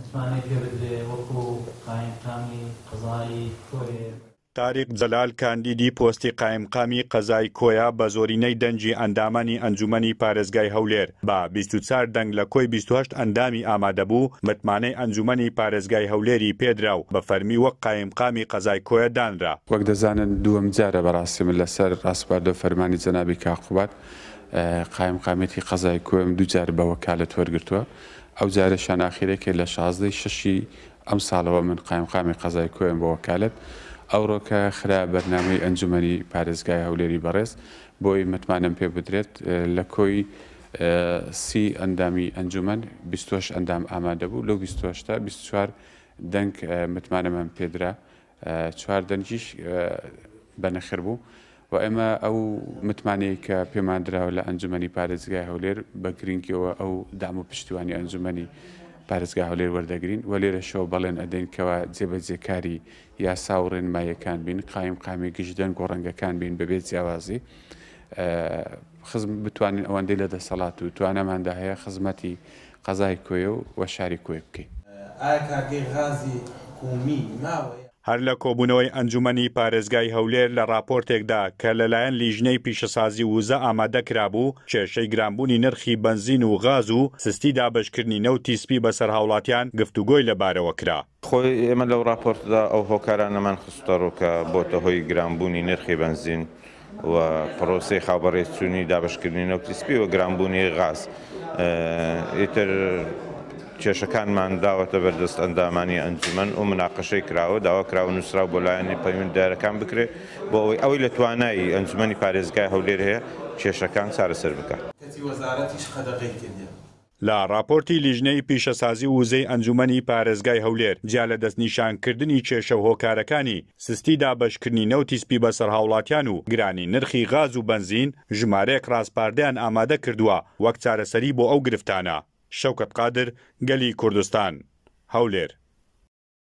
متمانەی پێ بدرێ وەکو قایمقامی قەزای کۆیە. تاریق جەلال کاندیدی پۆستی قایمقامی قەزای کۆیە بە زۆرینەی دەنگی ئەندامانی ئەنجومەنی پارێزگای هەولێر بە بیست و چوار دەنگ لە کۆی بیست و هەشت ئەندامی ئامادەبوو متمانەی ئەنجومەنی پارێزگای هەولێری پێدرا و بە فەرمی وەک قایمقامی قەزای کۆیە دانرا. وەک دەزانن دووەم جارە بەڕاستی من لەسەر ڕاسپاردەو فەرمانی جەنابی کاک قوباد قایمقامیەتی قەزای کۆیەم دوو جار بە وەکالەت وەرگرتووە ئەو جارەشیان ئاخیرەکێ لە شازدە ی شەشی ئەم ساڵەوە من قایمقامی قەزای کۆیەم بە وەکالەت، ئەوڕۆکە خرایە بەرنامەی ئەنجومەنی پارێزگای هەولێری بەڕێز بۆی متمانەم پێ بدرێت، لە کۆی سی ئەندامی ئەنجومەن بیست و هەشت ئەندام ئامادەبوو، لەو بیست و هەشتە بیست و چوار دەنگ متمانەمان پێدرا چوار دەنگیش بە نەخێر بوو و ئێمە ئەو متمانەیە کە پێمان دراوە لە ئەنجومەنی پارێزگای هەولێر بە گرنگیەوە ئەو دام و پشتیوانی ئەنجومەنی پارێزگا هەولێر وەردەگرین و لێرەشەوە بەڵێن ئەدەین کەوا جێبەجێکاری یاسا و ڕێنمایەکان بین قایم قامی گشتدەنگ و ڕەنگەکان بین بەبێت جیاوازی خزم بتوانین ئەوەندەی لە دەسەڵات و تواناماندا هەیە خزمەتی قەزای کۆیە و شاری کۆیە بکەی. ئایا کارگەی غازی حکوومی ماوە؟ هەر لە کۆبوونەوەی ئەنجوومەنی پارێزگای هەولێر لە ڕاپۆرتێکدا کە لەلایەن لیژنەی پیشەسازی وزە ئامادە کرابوو، کێشەی گرانبوونی نرخی بەنزین و غاز و سستی دابەشکردنی نەوتی سپی بەسەر هاوڵاتیان گفتوگۆی لەبارەوە کرا. خۆی ئێمە لەو ڕاپۆرتەدا ئەو هۆکارانەمان خستەڕوو کە بۆتە هۆی گرانبوونی نرخی بەنزین و پڕۆسەی خاوبەڕێچوونی دابەشکردنی نەوتی سپی و گرانبوونی غاز. ئیتر کێشەکانمان داوەتە بەردەست ئەندامانی ئەنجومەن و مناقەشەی کراوە، داوا کراوە نووسراو بۆ لایەنە پەیوەندیدارەکان بکرێت بۆ ئەوەی ئەوەی لە توانای ئەنجومەنی پارێزگای هەولێر هەیە کێشەکان چارەسەر بکات. کەچی وەزارەتیش قەدەغەی کردیە. لە ڕاپۆرتی لیژنەی پیشەسازی ووزەی ئەنجوومەنی پارێزگای هەولێر، جیا لە دەستنیشانکردنی کێشە و هۆکارەکانی سستی دابەشکردنی نەوتی سپی بەسەر هاوڵاتیان و گرانی نرخی غاز و بەنزین، ژمارەیەک ڕاسپاردەیان ئامادە کردووە وەک چارەسەری بۆ ئەو گرفتانە. شەوکەت قادر، گەلی کوردستان، هەولێر.